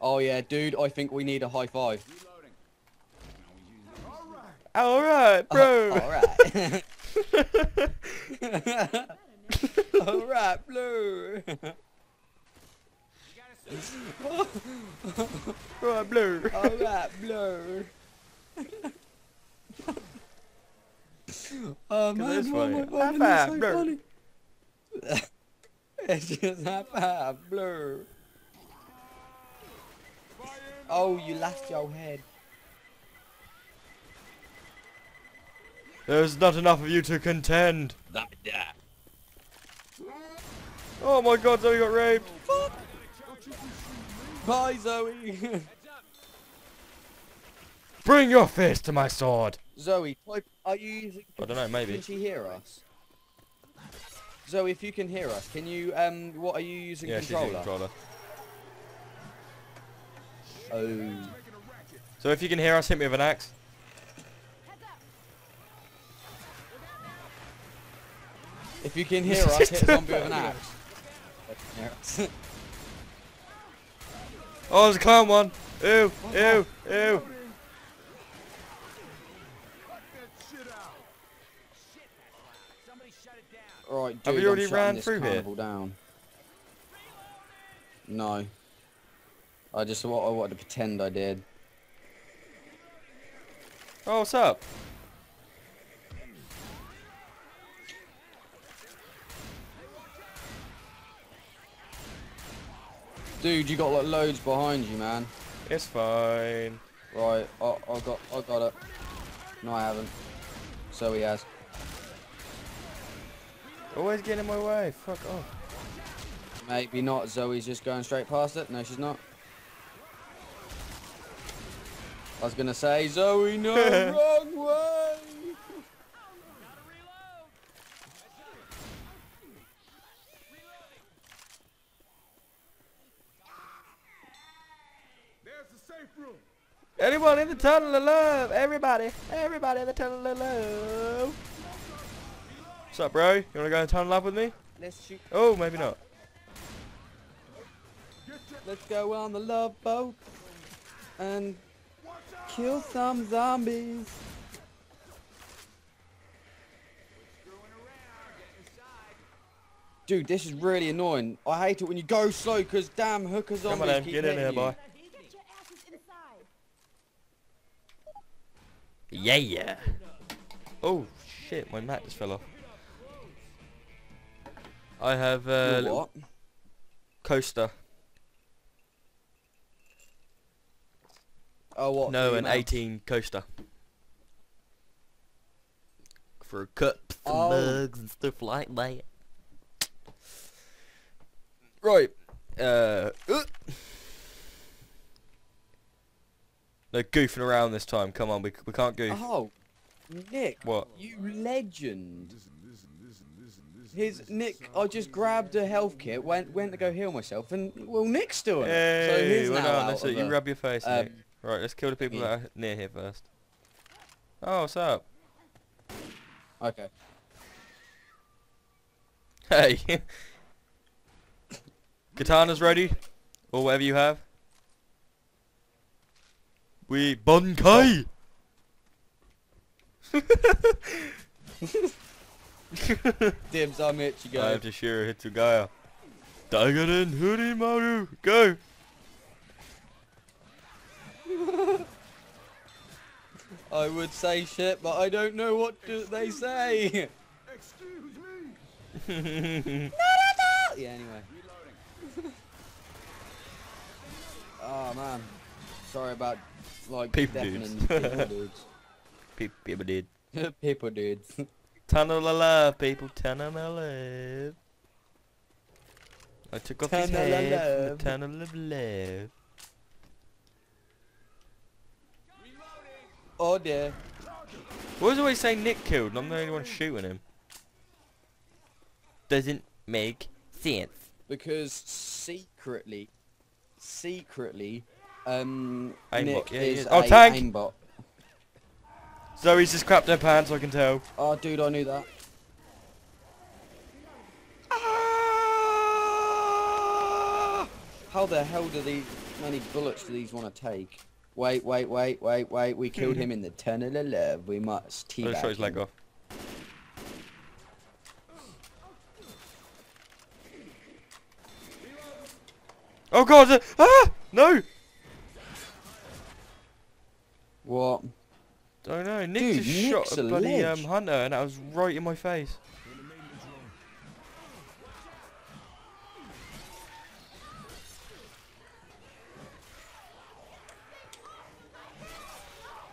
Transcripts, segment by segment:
Oh yeah, dude, I think we need a high five. Alright, bro. Alright. Alright, blue. right, blue. Alright, blue. oh man, why am I finding this so funny? it's just high five, blue. Oh, you lost your head. There's not enough of you to contend. Oh my god, Zoe got raped. Fuck. Bye, Zoe. Bring your fist to my sword. Zoe, type, are you using? I don't know, maybe. Can she hear us? Zoe, if you can hear us, can you um, what are you using Yeah, she's controller? a controller. Oh. So if you can hear us, hit me with an axe. If you can hear us, hit a zombie with an axe. Oh, there's a clown one. Ew, ew, ew. Alright, dude, Have I'm already ran through here? down. No. I just what I wanted to pretend I did. Oh, what's up? Dude, you got like loads behind you, man. It's fine. Right, I, I got, I got it. No, I haven't. So he has. Always getting in my way. Fuck off. Maybe not. Zoe's just going straight past it. No, she's not. I was gonna say, Zoe, no, wrong way. Anyone in the tunnel of love? Everybody, everybody in the tunnel of love. What's up, bro? You wanna go in the tunnel of love with me? Let's shoot. Oh, maybe not. Let's go on the love boat and kill some zombies. Dude, this is really annoying. I hate it when you go slow because damn hookers zombies Come on, then, keep get in here, boy. Get your asses inside. Yeah, yeah. Oh shit, my mat just fell off. I have uh, Your little coaster. Oh, what? No, an 18 coaster. For cups and Oh. mugs and stuff like that. Right. Uh, uh. No goofing around this time. Come on, we, we can't goof. Oh, Nick. What? You legend. His Nick, I just grabbed a health kit, went went to go heal myself, and well, Nick's doing it. So Hey, he's well now done. out That's of it. You rub your face, um, Nick. Right, let's kill the people yeah. that are near here first. Oh, what's up? Okay. Hey. Katana's ready? Or whatever you have? We Bankai! Oh. Dibs, I'm. You I have to share Hitsugaya. Daigaden Hurimaru! Go! I would say shit, but I don't know what do they say. Excuse me. yeah. Anyway. oh man. Sorry about like People dudes. people dudes. Pe- People did. people dudes. Tunnel of love, people. Tunnel of love. I took off his Tunnel of head from love. the tunnel of love. Oh dear. Why does always say Nick killed and I'm the only one shooting him? Doesn't make sense. Because secretly, secretly, um, Aimbot, Nick yeah, is. Oh, a tank! aimbot. Zoe's just crapped her pants, I can tell. Oh, dude, I knew that. How the hell do these many bullets do these want to take? Wait, wait, wait, wait, wait. We killed him in the tunnel of love. We must teabag just shot his leg off. Oh god! uh, Ah! No! What? Don't know. Nick Dude, just Nick's shot a a bloody um, hunter and that was right in my face.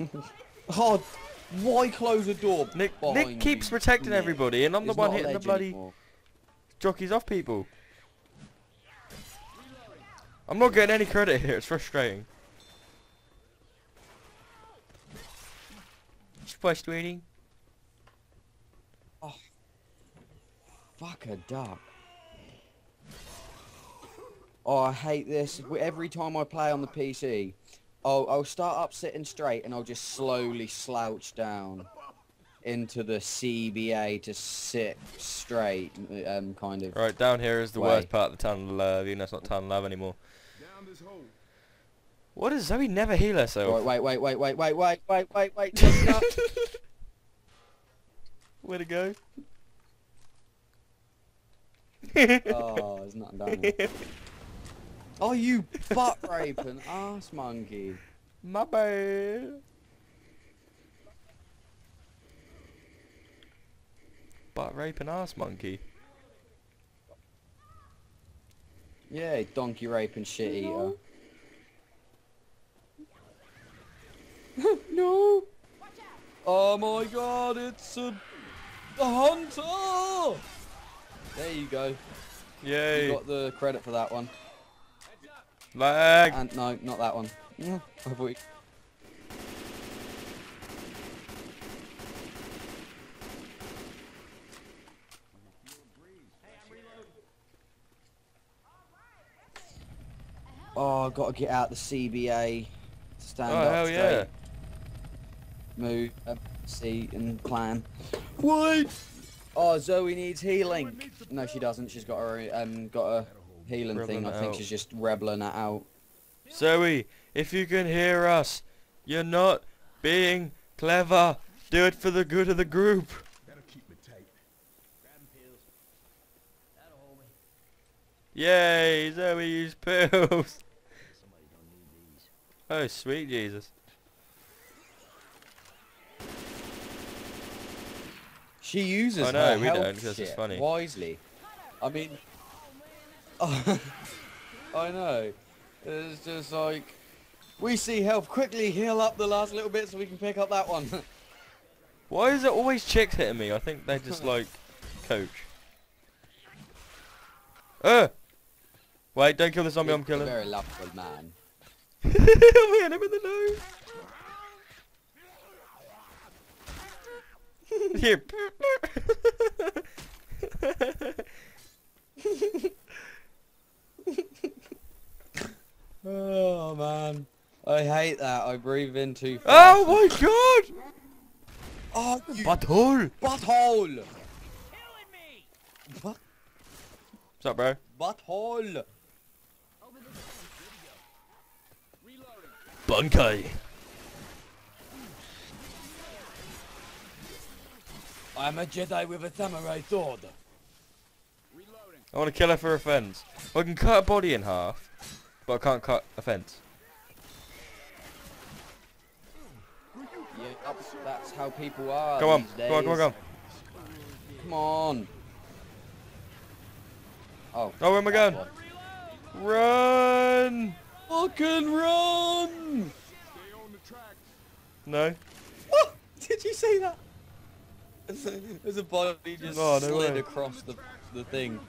Oh, why close a door? Nick Nick keeps you, protecting Nick? everybody and I'm the one hitting the bloody anymore. jockeys off people. I'm not getting any credit here, it's frustrating. It's frustrating. Oh, fuck a duck. Oh, I hate this. Every time I play on the PC, I'll, I'll start up sitting straight and I'll just slowly slouch down into the CBA to sit straight, um, kind of. Right, down here is the Way. worst part of the tunnel of love, even though it's not tunnel of love anymore. What does Zoe never heal herself? Right, wait, wait, wait, wait, wait, wait, wait, wait, wait. take it up. Where to go? oh, there's nothing down here. Oh, you butt raping ass monkey. My bad. Butt raping ass monkey. Yeah, donkey raping shit eater. no. Oh my god, it's a, a hunter! There you go. You got the credit for that one. Lag. And no, not that one. Yeah, Oh, I've got to get out the CBA. Stand Oh, up hell straight. yeah. Move, uh, see, and plan. Wait! Oh, Zoe needs healing. No, she doesn't. She's got her um got a healing Rebelling thing. I it think out. she's just rebelling it out. Zoe, if you can hear us, you're not being clever. Do it for the good of the group. Yay, Zoe used pills. Oh, sweet Jesus. She uses I know, her we health don't, 'cause it's funny. wisely. I mean, I know. It's just like we see health quickly heal up the last little bit so we can pick up that one. Why is it always chicks hitting me? I think they just like coach. Uh! Wait, don't kill the zombie I'm killing. Very lovable man. I'm hitting him in the nose. Here. Oh man, I hate that. I breathe in too fast. oh my god! Oh, you Butthole! butthole! What? What's up, bro? Butthole! Bankai. I'm a Jedi with a samurai sword. I want to kill her for a fence. I can cut a body in half, but I can't cut a fence. Yeah, that's, that's how people are Come on, come on, come on, come on. Come on. Oh. Oh, where am I going? Run! Fucking run! No. Oh, did you see that? There's a body oh, just Oh, no slid way. across the, the thing.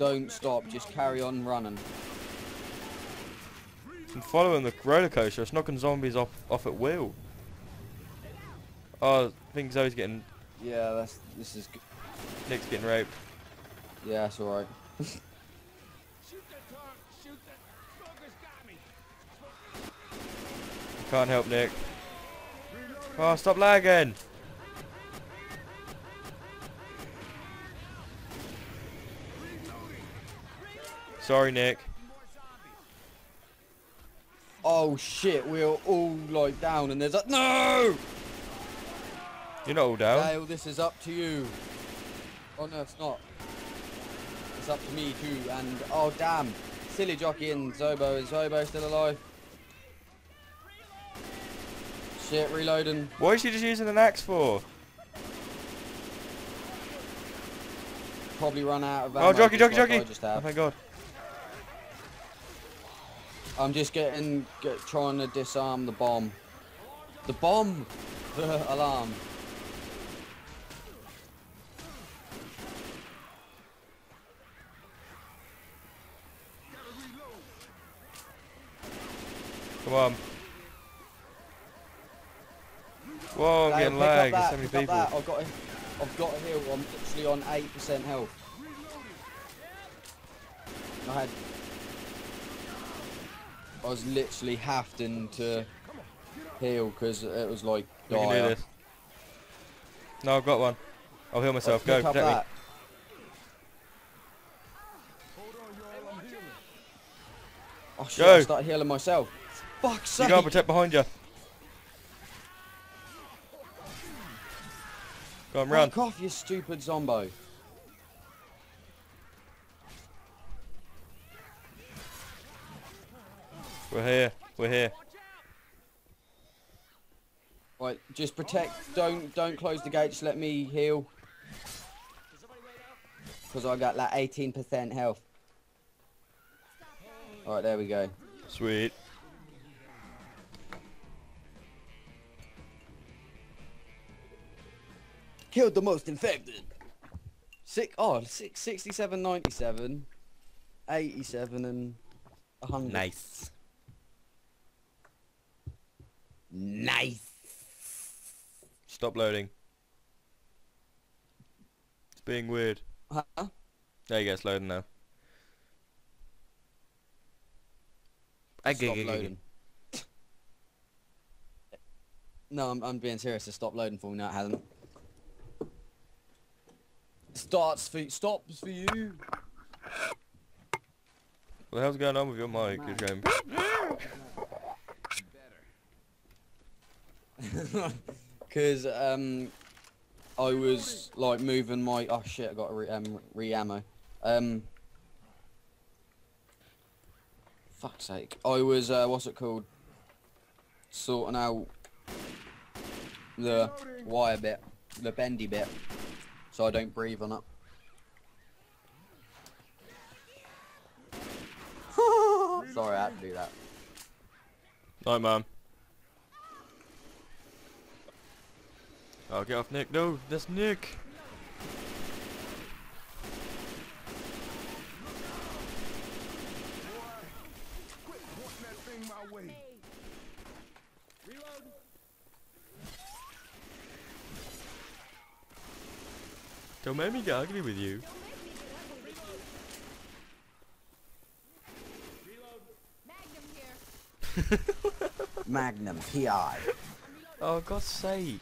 Don't stop, just carry on running. I'm following the roller coaster. It's knocking zombies off off at will. Oh, I think Zoe's getting Yeah, that's this is good. Nick's getting raped. Yeah, that's alright. Can't help Nick. Oh, stop lagging. Sorry, Nick. Oh shit, we're all like down and there's a no! You're not all down. Dale, this is up to you. Oh no, it's not. It's up to me too. And oh damn, silly jockey and Zobo. Is Zobo still alive? Shit, reloading. What is she just using an axe for? Probably run out of ammo. Oh, ammo. jockey, just jockey, I jockey! Oh my god. I'm just getting, get, trying to disarm the bomb. The bomb! The alarm. Come on. Whoa, I'm Dale, getting pick lag. up There's so many people. I've got, a, I've got a heal. I'm literally on 8% health. I had... I was literally having to heal because it was like We can do this. No, I've got one. I'll heal myself. Go, Pick up protect me. Oh shit, Go. I started healing myself. Fuck's You sake! gotta protect behind you. Go on, run. Fuck off, you stupid zombo. We're here. We're here. Right, just protect. Don't don't close the gate. Just let me heal. Because I got like 18% health. Alright, there we go. Sweet. Killed the most infected. Six, oh, six, 67, 97, 87, and 100. Nice. Nice. Stop loading. It's being weird. Huh? There you go, it's loading now. Stop loading. No, I'm, I'm being serious. It stopped loading for me. No, it hasn't. Starts for stops for you. What the hell's going on with your mic? Oh, You're going... Cause um, I was like moving my oh shit, I got re, um, re ammo. Um, fuck's sake, I was uh, what's it called? Sorting out the wire bit, the bendy bit, so I don't breathe on it. Sorry, I had to do that. Night, man. Oh, get off Nick. No, that's Nick. Don't make me get ugly with you. Magnum here. Magnum PI. Oh, God's sake.